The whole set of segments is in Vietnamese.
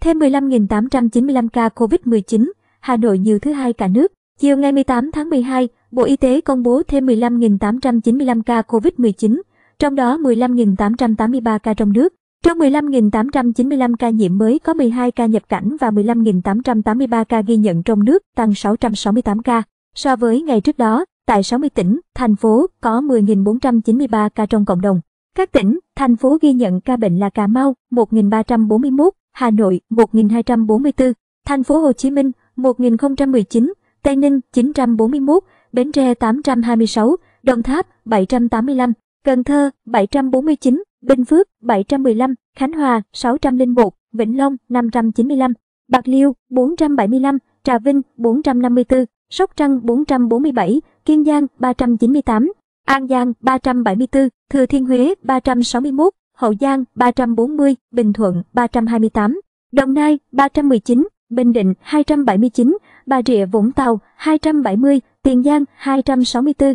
Thêm 15.895 ca COVID-19, Hà Nội nhiều thứ hai cả nước. Chiều ngày 18 tháng 12, Bộ Y tế công bố thêm 15.895 ca COVID-19, trong đó 15.883 ca trong nước. Trong 15.895 ca nhiễm mới có 12 ca nhập cảnh và 15.883 ca ghi nhận trong nước, tăng 668 ca. So với ngày trước đó, tại 60 tỉnh, thành phố có 10.493 ca trong cộng đồng. Các tỉnh, thành phố ghi nhận ca bệnh là Cà Mau 1.341, Hà Nội 1.244, Thành phố Hồ Chí Minh 1.019, Tây Ninh 941, Bến Tre 826, Đồng Tháp 785, Cần Thơ 749, Bình Phước 715, Khánh Hòa 601, Vĩnh Long 595, Bạc Liêu 475, Trà Vinh 454, Sóc Trăng 447, Kiên Giang 398, An Giang 374, Thừa Thiên Huế 361, Hậu Giang 340, Bình Thuận 328, Đồng Nai 319, Bình Định 279, Bà Rịa Vũng Tàu 270, Tiền Giang 264,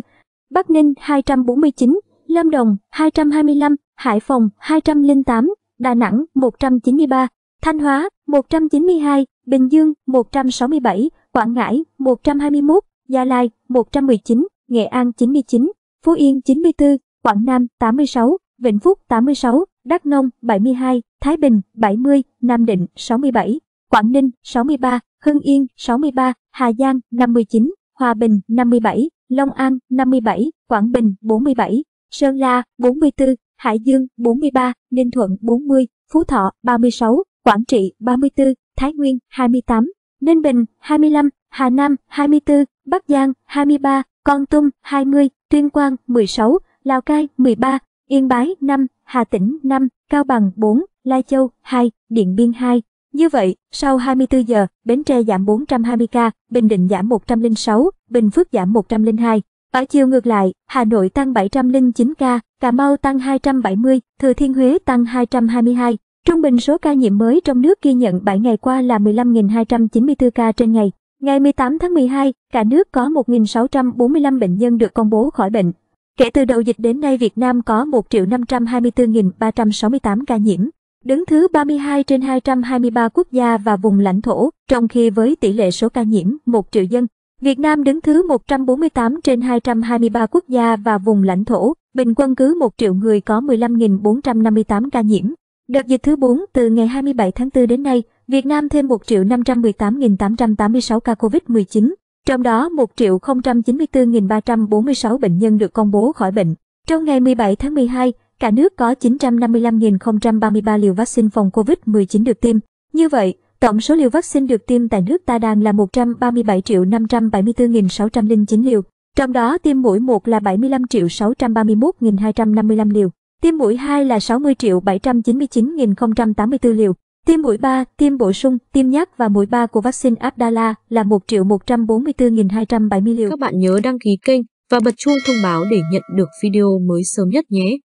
Bắc Ninh 249, Lâm Đồng 225, Hải Phòng 208, Đà Nẵng 193, Thanh Hóa 192, Bình Dương 167, Quảng Ngãi 121, Gia Lai 119, Nghệ An 99, Phú Yên 94, Quảng Nam 86, Vĩnh Phúc 86, Đắk Nông 72, Thái Bình 70, Nam Định 67, Quảng Ninh 63, Hưng Yên 63, Hà Giang 59, Hòa Bình 57, Long An 57, Quảng Bình 47, Sơn La 44, Hải Dương 43, Ninh Thuận 40, Phú Thọ 36, Quảng Trị 34, Thái Nguyên 28, Ninh Bình 25, Hà Nam 24, Bắc Giang 23, Con Tum 20, Tuyên Quang 16, Lào Cai 13, Yên Bái 5, Hà Tĩnh 5, Cao Bằng 4, Lai Châu 2, Điện Biên 2. Như vậy, sau 24 giờ, Bến Tre giảm 420 ca, Bình Định giảm 106, Bình Phước giảm 102. Ở chiều ngược lại, Hà Nội tăng 709 ca, Cà Mau tăng 270, Thừa Thiên Huế tăng 222. Trung bình số ca nhiễm mới trong nước ghi nhận 7 ngày qua là 15.294 ca trên ngày. Ngày 18 tháng 12, cả nước có 1.645 bệnh nhân được công bố khỏi bệnh. Kể từ đầu dịch đến nay Việt Nam có 1.524.368 ca nhiễm, đứng thứ 32 trên 223 quốc gia và vùng lãnh thổ, trong khi với tỷ lệ số ca nhiễm 1 triệu dân, Việt Nam đứng thứ 148 trên 223 quốc gia và vùng lãnh thổ, bình quân cứ 1 triệu người có 15.458 ca nhiễm. Đợt dịch thứ 4 từ ngày 27 tháng 4 đến nay, Việt Nam thêm 1.518.886 ca COVID-19, trong đó 1.094.346 bệnh nhân được công bố khỏi bệnh. Trong ngày 17 tháng 12, cả nước có 955.033 liều vaccine phòng COVID-19 được tiêm. Như vậy, tổng số liều vaccine được tiêm tại nước ta đang là 137.574.609 liều. Trong đó tiêm mũi 1 là 75.631.255 liều, tiêm mũi 2 là 60.799.084 liều, tiêm mũi 3, tiêm bổ sung, tiêm nhắc và mũi 3 của vaccine Abdala là 1.144.270 liều. Các bạn nhớ đăng ký kênh và bật chuông thông báo để nhận được video mới sớm nhất nhé.